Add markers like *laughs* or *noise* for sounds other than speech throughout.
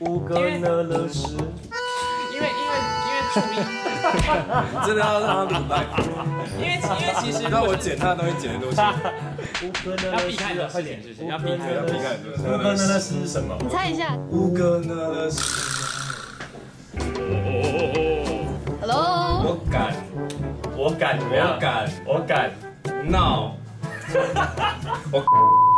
五个呢了是，因为因为因为初音，真的要让他明白，因 *laughs* 为因为其实让我剪他的东西剪的多辛苦，五个呢要避开很多是，快点事情，是不是？要避开要避开很多事。五个呢了是什么？你猜一下五个呢了是，，Hello，我敢，我敢？我，敢。我敢。闹，我 *laughs*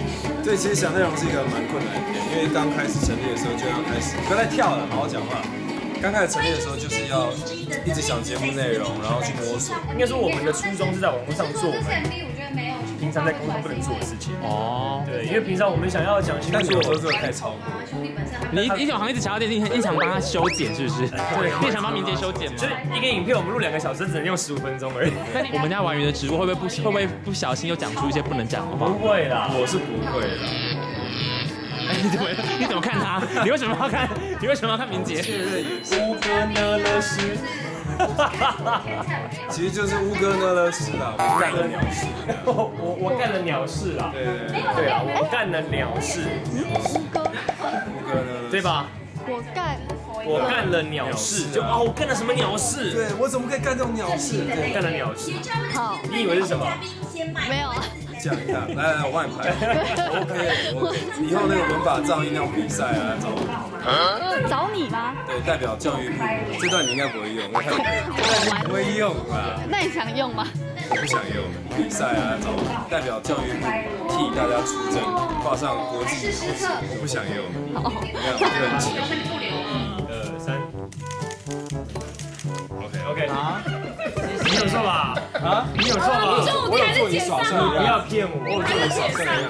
对，其实想内容是一个蛮困难的，因为刚开始成立的时候就要开始，不要再跳了，好好讲话。刚开始成立的时候就是要一直想节目内容，然后去摸索。应该说我们的初衷是在网络上做平常在工作不能做的事情。哦，对，因为平常我们想要讲星但你有时候座，真的太超过，你一一好像一直强调电视，一想帮他修剪，是不是？对你想帮明杰修剪吗就？是一个影片我们录两个小时，只能用十五分钟而已。那我们家玩鱼的直播会不会不会不会不小心又讲出一些不能讲的话？不会啦，我是不会的。*laughs* 你怎么你怎么看他？你为什么要看？你为什么要看明杰？*laughs* 是，五个呢了是，*laughs* 其实就是乌哥呢了事啦，我干了鸟事。*laughs* 我我我干了鸟事啦。对对对，对啊，我干了鸟事，乌哥，乌哥呢？对？吧？我干，我干了鸟事，就哦，我干了什么鸟事？对，我怎么可以干这种鸟事？对，干了鸟事，好，你以为是什么？没有，这样一下，*laughs* 来来，我帮你拍。OK 以后那个文法造诣那种比赛啊，找我。找你吗？对，代表教育部，这段你应该不会用，因为太这段你不会用啊，那你想用吗？我不想用。比赛啊，找我代表教育部替大家出征，挂上国际我不想用。你看，我就很强。一二三 OK OK 啊，你有错吧？啊，你有错吧？我有做你耍帅不，要骗我，我有做你耍帅一样。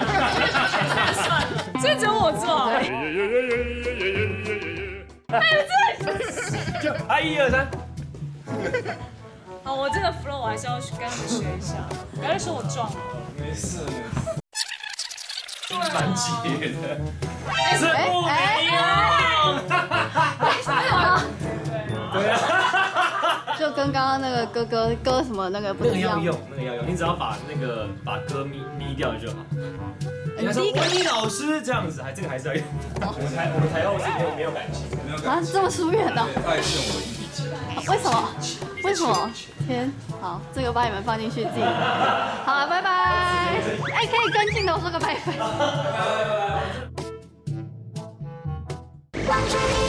所以只有我做。就啊一二三，好，我这个 flow 我还是要去跟他们学一下，不要再说我撞了。没事，蛮激烈的，是哎跟刚刚那个哥哥歌什么那个不一样。那个要用，那个要用，你只要把那个把歌咪咪掉就好。你说文艺老师这样子，还这个还是要用。我们台我们台后是没有没有感情，没有感情。啊，这么疏远的。爱欠我一笔钱。为什么？为什么？天，好，这个把你们放进去自己。*laughs* 好了，拜拜。哎，可以跟镜头说个拜拜。拜拜拜拜。